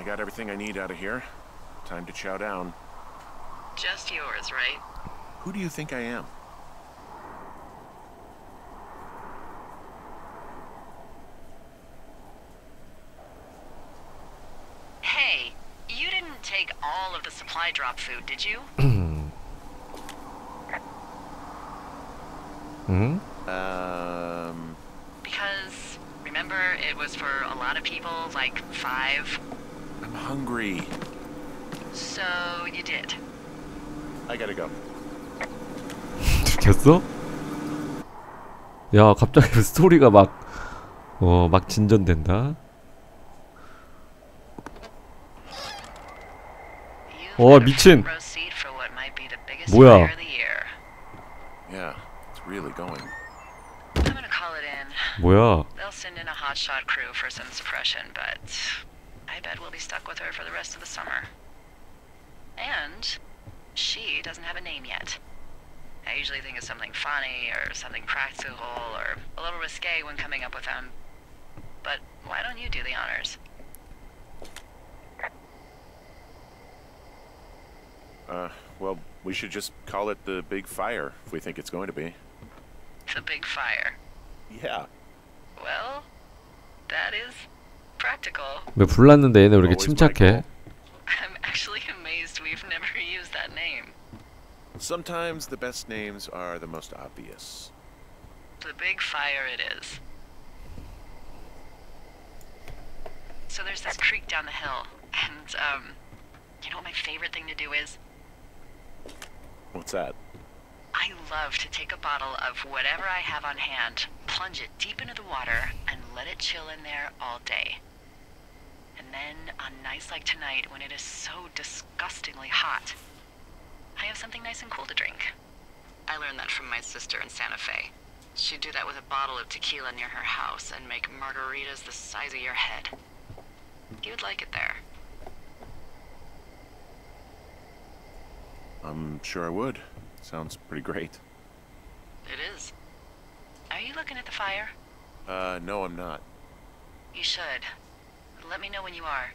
I got everything I need out of here. Time to chow down. Just yours, right? Who do you think I am? Hey, you didn't take all of the supply drop food, did you? 응? Um, Because, remember, it was for a lot of people, like five. Hungry. So you did. I gotta go. 죽였어? 야 갑자기 스토리가 막 어, 막 진전된다. 어, 미친. 뭐야? fire of the year. Yeah, it's really going. I'm gonna call it in. 뭐야? They'll send in a hotshot crew for some suppression, but I bet we'll be stuck with her for the rest of the summer. And she doesn't have a name yet. I usually think of something funny or something practical or a little risque when coming up with them. But why don't you do the honors? Uh, well, we should just call it the Big Fire if we think it's going to be. The big fire. Yeah. Well, that is. 왜 불났는데 얘네 왜 이렇게 Always 침착해? Michael. I'm actually amazed we've never used that name. Sometimes the best names are the most obvious. The big fire it is. So there's this creek down the hill, and um, you know what my favorite thing to do is? What's that? I love to take a bottle of whatever I have on hand, plunge it deep into the water, and let it chill in there all day. And then on nights like tonight, when it is so disgustingly hot, I have something nice and cool to drink. I learned that from my sister in Santa Fe. She'd do that with a bottle of tequila near her house and make margaritas the size of your head. You'd like it there. I'm sure I would. Sounds pretty great. It is. Are you looking at the fire? Uh, no, I'm not. You should. Let me know when you are.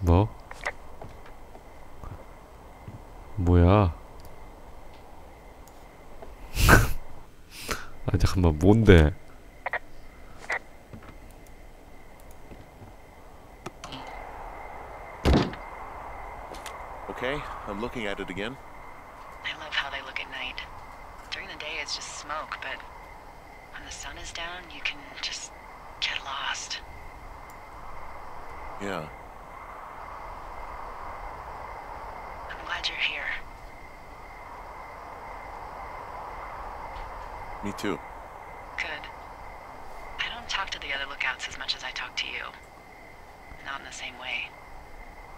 뭐? 뭐야? 아 잠깐만 뭔데? Okay, I'm looking at it again. the same way.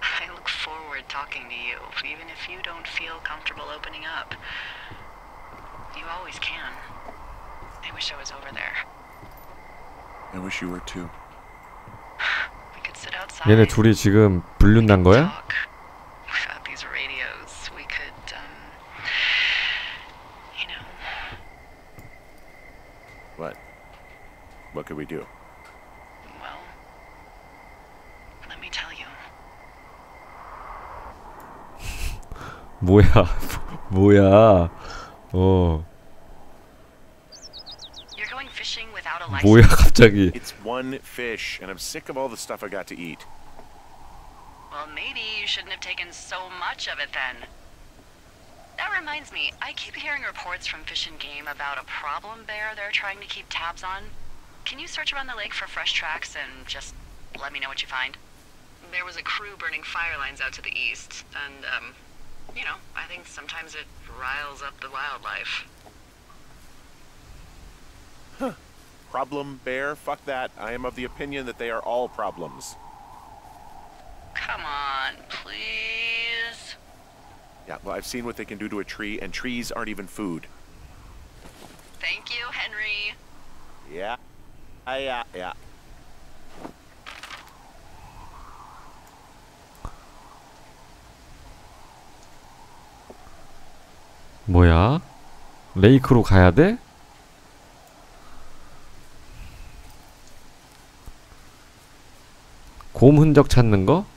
I look forward talking to you, even if you don't feel comfortable opening up. You always can. I wish I was over there. I wish you were too. We could sit outside. 얘네 둘이 지금 불륜 난 거야? talk without these radios. We could, um, you know, What? What could we do? 뭐야? 뭐야? 어 You're going fishing without a license. 뭐야 갑자기? It's one fish, and I'm sick of all the stuff I got to eat. Well, maybe you shouldn't have taken so much of it then. That reminds me, I keep hearing reports from Fish and Game about a problem bear they're trying to keep tabs on. Can you search around the lake for fresh tracks and just let me know what you find? There was a crew burning fire lines out to the east, and, um, you know, I think sometimes it riles up the wildlife. Huh. Problem bear? Fuck that. I am of the opinion that they are all problems. Come on, please. Yeah, well, I've seen what they can do to a tree, and trees aren't even food. Thank you, Henry. Yeah. Uh, yeah, yeah. 뭐야? 레이크로 가야 돼? 곰 흔적 찾는 거?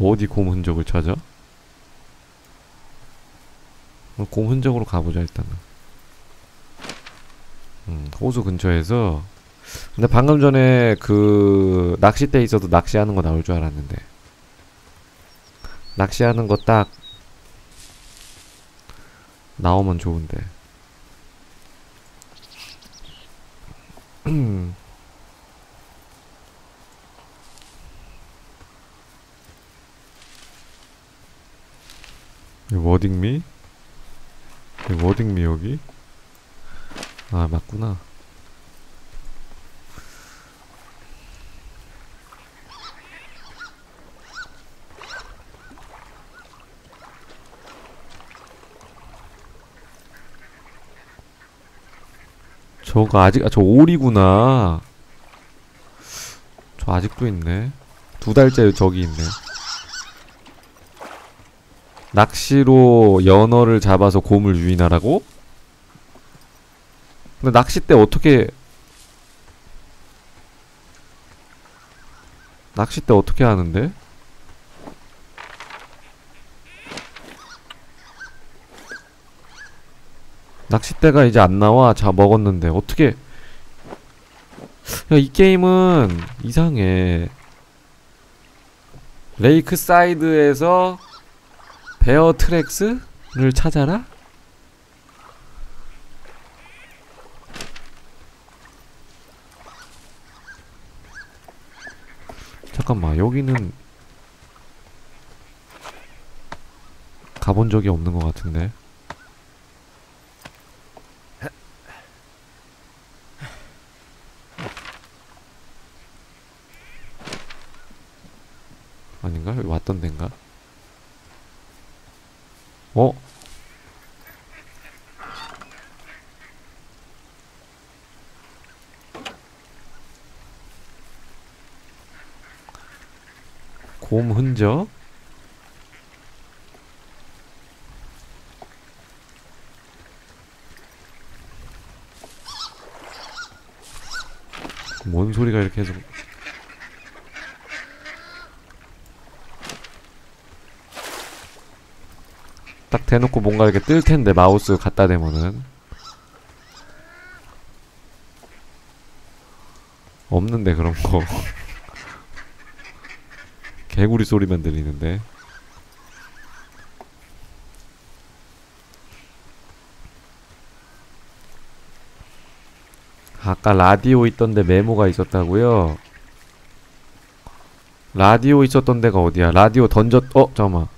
어디 곰 흔적을 찾아? 어, 곰 흔적으로 가보자 일단은 음, 호수 근처에서 근데 방금 전에 그 낚싯대 있어도 낚시하는 거 나올 줄 알았는데 낚시하는 거 딱 나오면 좋은데 워딩미? 이 워딩미 여기? 아 맞구나 저거 아직 아, 저 오리구나. 저 아직도 있네. 두 달째 저기 있네. 낚시로 연어를 잡아서 곰을 유인하라고? 근데 낚싯대 어떻게 낚싯대 어떻게 하는데? 낚싯대가 이제 안 나와. 자, 먹었는데. 어떻게. 야, 이 게임은 이상해. 레이크 사이드에서 베어 트랙스를 찾아라? 잠깐만, 여기는 가본 적이 없는 것 같은데. 아닌가? 여기 왔던 데인가? 어? 곰 흔적? 뭔 소리가 이렇게 해서. 딱 대놓고 뭔가 이렇게 뜰 텐데 마우스 갖다 대면은. 없는데 그런 거 개구리 소리만 들리는데 아까 라디오 있던데 메모가 있었다고요? 라디오 있었던 데가 어디야? 라디오 던졌 어 잠깐만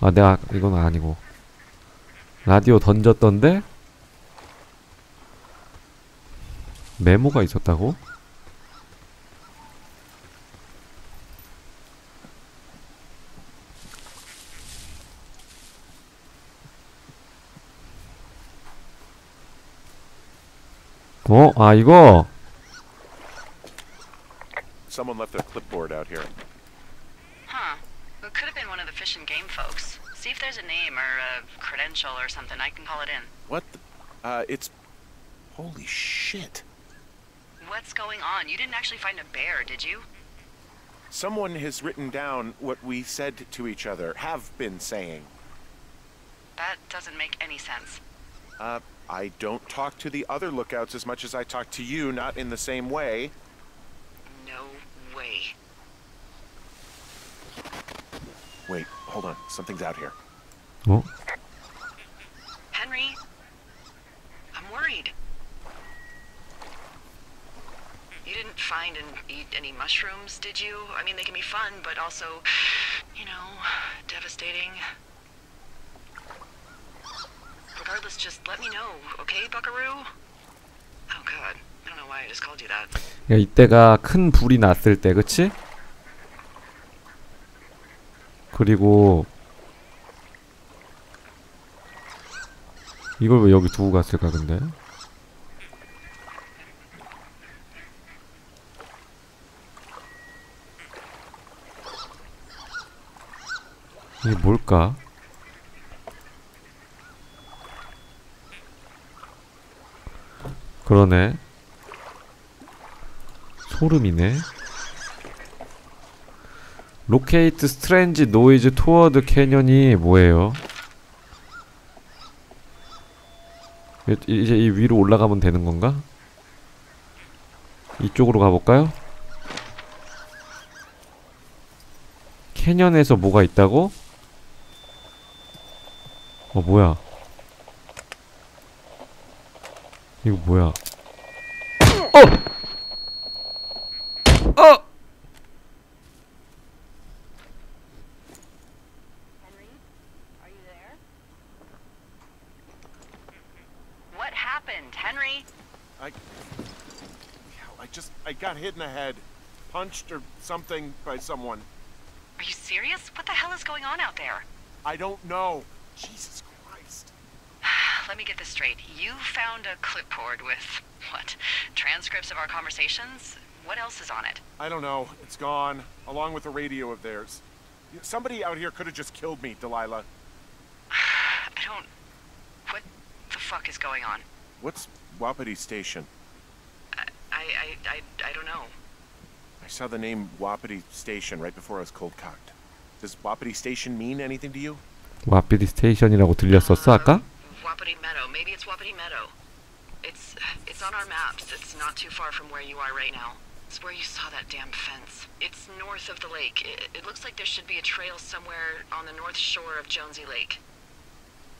아 내가 이건 아니고 라디오 던졌던데 메모가 있었다고? 어? 아 이거? Someone left their clipboard out here. Huh. It could have been one of the fish and game folks. See if there's a name or a credential or something. I can call it in. What? The, uh, it's. Holy shit. What's going on? You didn't actually find a bear, did you? Someone has written down what we said to each other, have been saying. That doesn't make any sense. Uh, I don't talk to the other lookouts as much as I talk to you, not in the same way. No way. Wait, hold on. Something's out here. 어? Henry? I'm worried. You didn't find and eat any mushrooms, did you? I mean, they can be fun, but also, you know, devastating. Regardless, just let me know, okay, Buckaroo? Oh, God. I don't know why I just called you that. 야, 이때가 큰 불이 났을 때, 그치? 그리고 이걸 왜 여기 두고 갔을까 근데? 이게 뭘까? 그러네. 소름이네. 로케이트 스트레인지 노이즈 투어드 캐년이 뭐예요? 이- 이제 이 위로 올라가면 되는 건가? 이쪽으로 가볼까요? 캐년에서 뭐가 있다고? 어 뭐야? 이거 뭐야? 어! 어! Henry, are you there? What happened, Henry? I. I just. I got hit in the head. Punched or something by someone. Are you serious? What the hell is going on out there? I don't know. Jesus Christ. Let me get this straight. You found a clipboard with what? Transcripts of our conversations? What else is on it? I don't know. It's gone, along with a radio of theirs. Somebody out here could have just killed me, Delilah. I don't. What the fuck is going on? What's Wapiti Station? I, I, I, I don't know. I saw the name Wapiti Station right before I was cold cocked. Does Wapiti Station mean anything to you? 와피디 스테이션이라고 들렸었어 아까? Wapiti Meadow. Maybe it's Wapiti Meadow. It's it's on our maps. It's not too far from where you are right now. It's where you saw that damn fence. It's north of the lake. It, it looks like there should be a trail somewhere on the north shore of Jonesy Lake.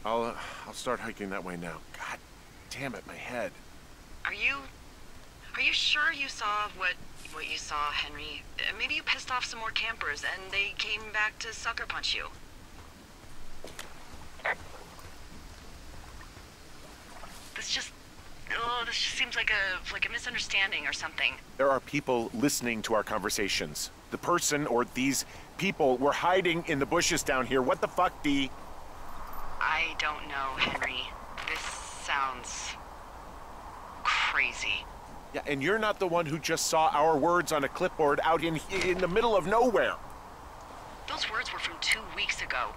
I'll uh, I'll start hiking that way now. God damn it, my head. Are you are you sure you saw what what you saw, Henry? Uh, Maybe you pissed off some more campers and they came back to sucker punch you. This just oh, this just seems like a like a misunderstanding or something. There are people listening to our conversations. The person or these people were hiding in the bushes down here. What the fuck, D? I don't know, Henry. This sounds crazy. Yeah, and you're not the one who just saw our words on a clipboard out in in the middle of nowhere. Those words were from two weeks ago.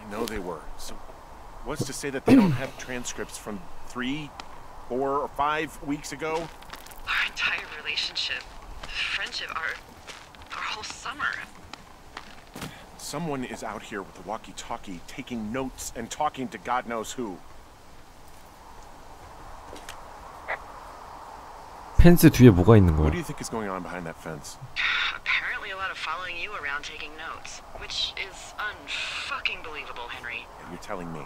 I know they were. So, what's to say that they don't have transcripts from three, four, or five weeks ago? Our entire relationship, friendship, our our whole summer. Someone is out here with a walkie-talkie, taking notes and talking to God knows who. 펜스 뒤에 뭐가 있는 What 거야? do you think is going on behind that fence? Apparently, a lot of following you around taking notes, which is unfucking believable, Henry. And you're telling me.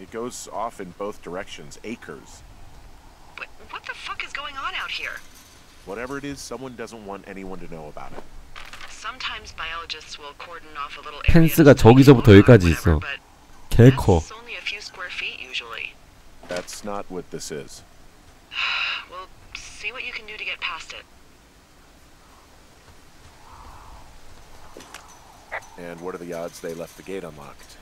It goes off in both directions. Acres. What, what the fuck is going on out here? Whatever it is, someone doesn't want anyone to know about it. Sometimes biologists will cordon off a little 펜스가 area to study 저기서부터 flora or 여기까지 whatever, 있어. but 개 커. That's only a few square feet usually. That's not what this is. Well, see what you can do to get past it. And what are the odds they left the gate unlocked?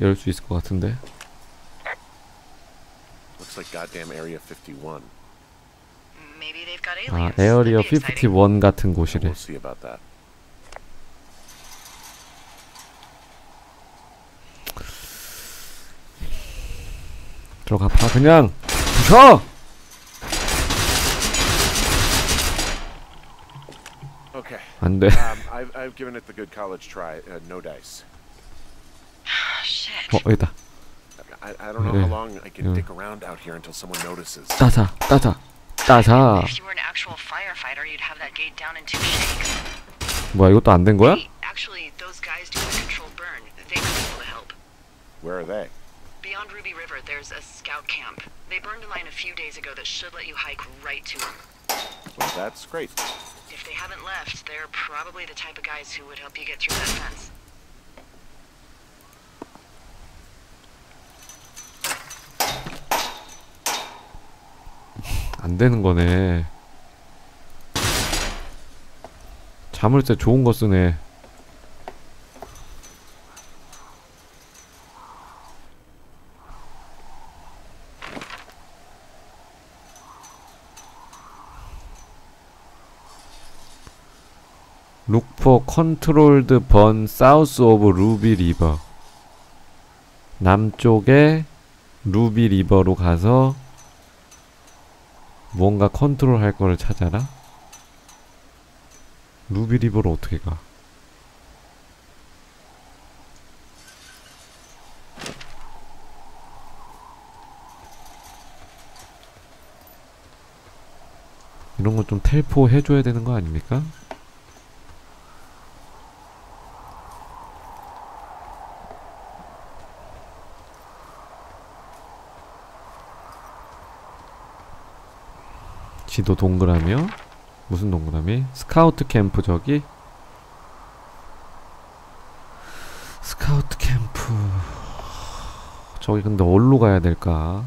열 수 있을 것 같은데. Looks like goddamn Area 51. Maybe they've got 아, aliens. 에어리어 be exciting. 51 같은 We'll 곳이래. see about that. 들어가 봐 그냥. 부셔! Okay. 안 돼. Um, I've, I've given it the good college try. Uh, no dice. Shit. 어, 여기다. I, I don't know Yeah. how long I can Yeah. dick around out here until someone notices. 따자, 따자, 따자. If you were an actual firefighter, you'd have that gate down in two shakes. 뭐야 이것도 안 된 거야? Hey, actually, those guys do a controlled burn. They might be able to help. Where are they? Beyond Ruby River, there's a scout camp. They burned a line a few days ago that should let you hike right to them. Well, that's great. If they haven't left, they're probably the type of guys who would help you get through that fence. 안 되는 거네. 잠을 때 좋은 거 쓰네. For controlled burn south of Ruby River. 남쪽에 루비 리버로 가서 뭔가 컨트롤 할 거를 찾아라? 루비 리버로 어떻게 가? 이런 거 좀 텔포 해줘야 되는 거 아닙니까? 지도 동그라미요? 무슨 동그라미? 스카우트 캠프 저기? 스카우트 캠프 저기 근데 어디로 가야 될까?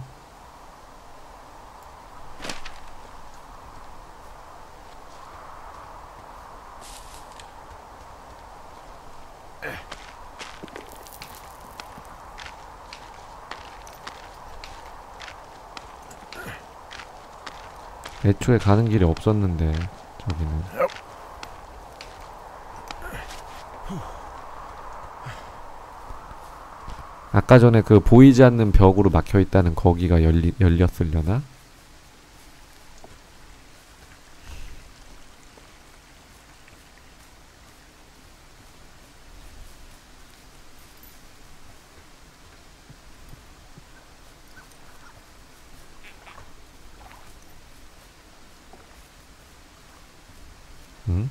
애초에 가는 길이 없었는데 저기는 아까 전에 그 보이지 않는 벽으로 막혀 있다는 거기가 열리, 열렸으려나? 응?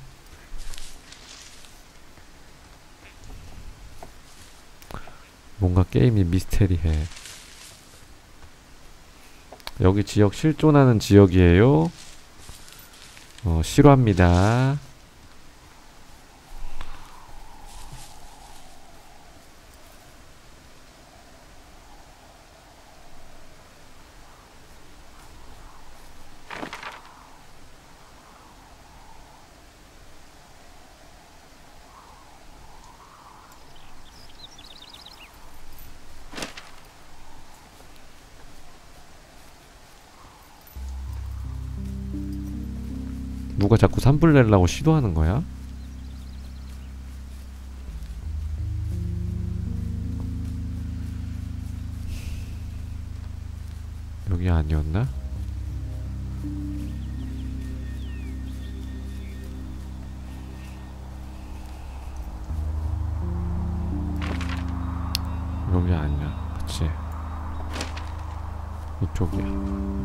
뭔가 게임이 미스테리해. 여기 지역 실존하는 지역이에요. 어, 싫어합니다. 산불 내려고 시도하는 거야? 여기 아니었나? 여기 아니야. 그치? 이쪽이야.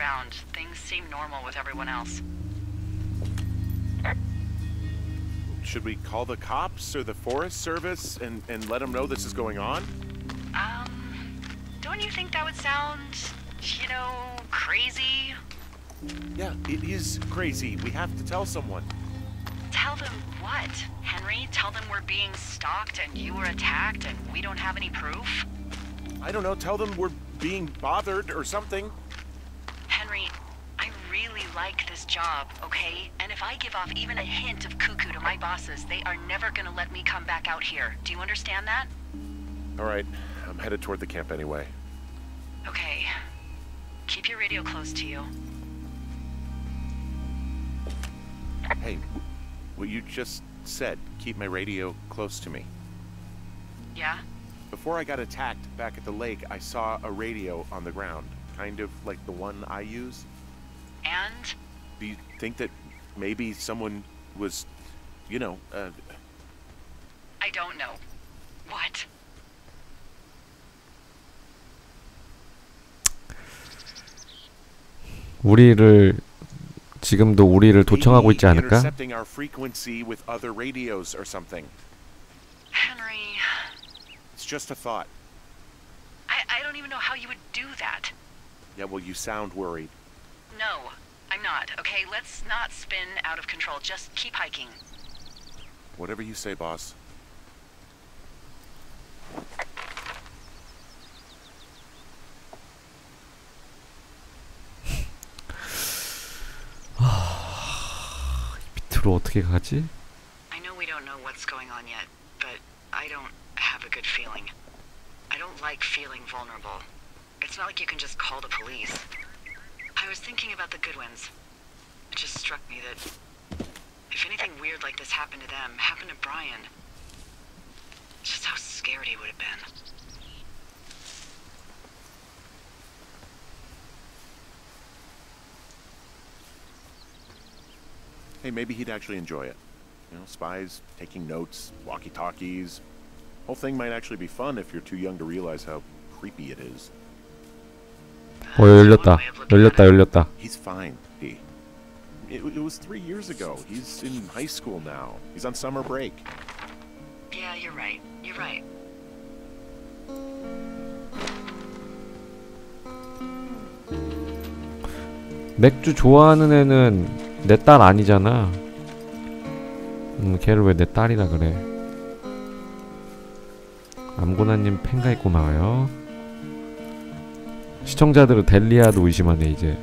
Around. Things seem normal with everyone else. Should we call the cops or the Forest Service and, and let them know this is going on? Um, don't you think that would sound, you know, crazy? Yeah, it is crazy. We have to tell someone. Tell them what? Henry, tell them we're being stalked and you were attacked and we don't have any proof? I don't know, tell them we're being bothered or something. I really like this job, okay? And if I give off even a hint of cuckoo to my bosses, they are never gonna let me come back out here. Do you understand that? All right, I'm headed toward the camp anyway. Okay. Keep your radio close to you. Hey, what you just said, keep my radio close to me. Yeah? Before I got attacked back at the lake, I saw a radio on the ground, kind of like the one I use. And? Do you think that maybe someone was, you know, uh, I don't know. What? 우리를 지금도 우리를 도청하고 있지 maybe 않을까? intercepting our frequency with other radios or something? Henry, It's just a thought. I, I don't even know how you would do that. Yeah, well, you sound worried. No, I'm not, okay? Let's not spin out of control. Just keep hiking. Whatever you say, boss. I know we don't know what's going on yet, but I don't have a good feeling. I don't like feeling vulnerable. It's not like you can just call the police. I was thinking about the Goodwins. It just struck me that if anything weird like this happened to them, happened to Brian, just how scared he would have been. Hey, maybe he'd actually enjoy it. You know, spies, taking notes, walkie-talkies. Whole thing might actually be fun if you're too young to realize how creepy it is. 어 열렸다 열렸다 열렸다 He's fine, D. It, it was three years ago. He's in high school now. He's on summer break. Yeah, you're right. You're right. 맥주 좋아하는 애는 내 딸 아니잖아 음 걔를 왜 내 딸이라 그래 암고나님 팬가입 고마워요 시청자들은 델리아도 의심하네 이제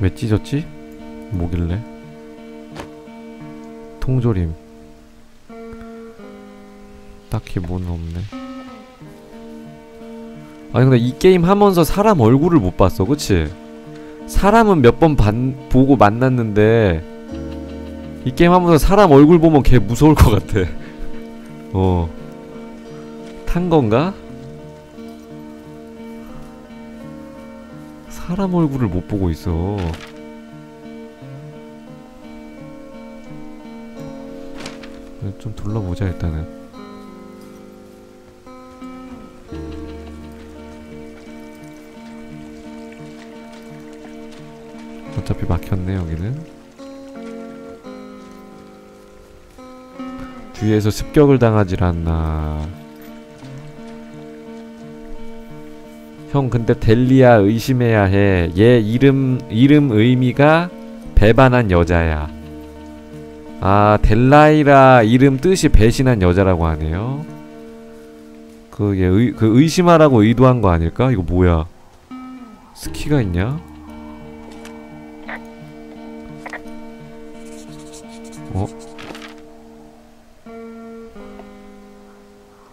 왜 찢었지? 뭐길래? 통조림 딱히 뭐는 없네 아니 근데 이 게임 하면서 사람 얼굴을 못 봤어 그치? 사람은 몇 번 보고 만났는데 이 게임 하면서 사람 얼굴 보면 걔 무서울 것 같아 어 탄 건가? 사람 얼굴을 못 보고 있어. 좀 둘러보자 일단은. 막혔네 여기는. 뒤에서 습격을 당하질 않나. 형 근데 델리아 의심해야 해. 얘 이름 이름 의미가 배반한 여자야. 아 델라이라 이름 뜻이 배신한 여자라고 하네요. 그게 의, 그 의심하라고 의도한 거 아닐까? 이거 뭐야? 스키가 있냐?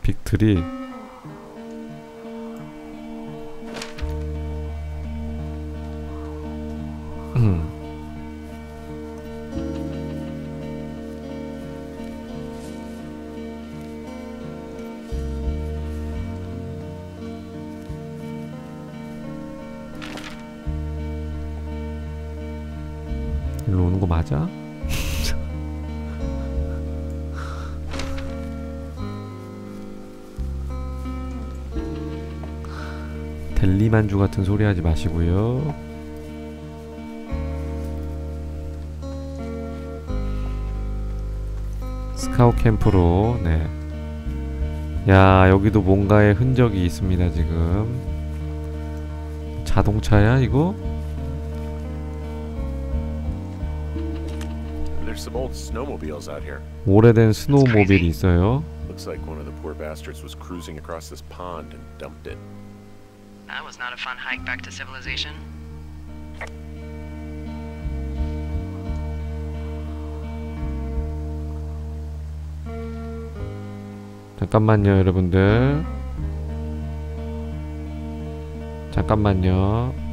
빅틀이 만주 같은 소리 하지 마시고요. 스카우 캠프로 네. 야 여기도 뭔가의 흔적이 있습니다 지금 자동차야 이거? 오래된 스노우모빌이 있어요 Looks like one of the poor bastards was cruising across this pond and dumped it. That was not a fun hike back to civilization. 잠깐만요 여러분들 잠깐만요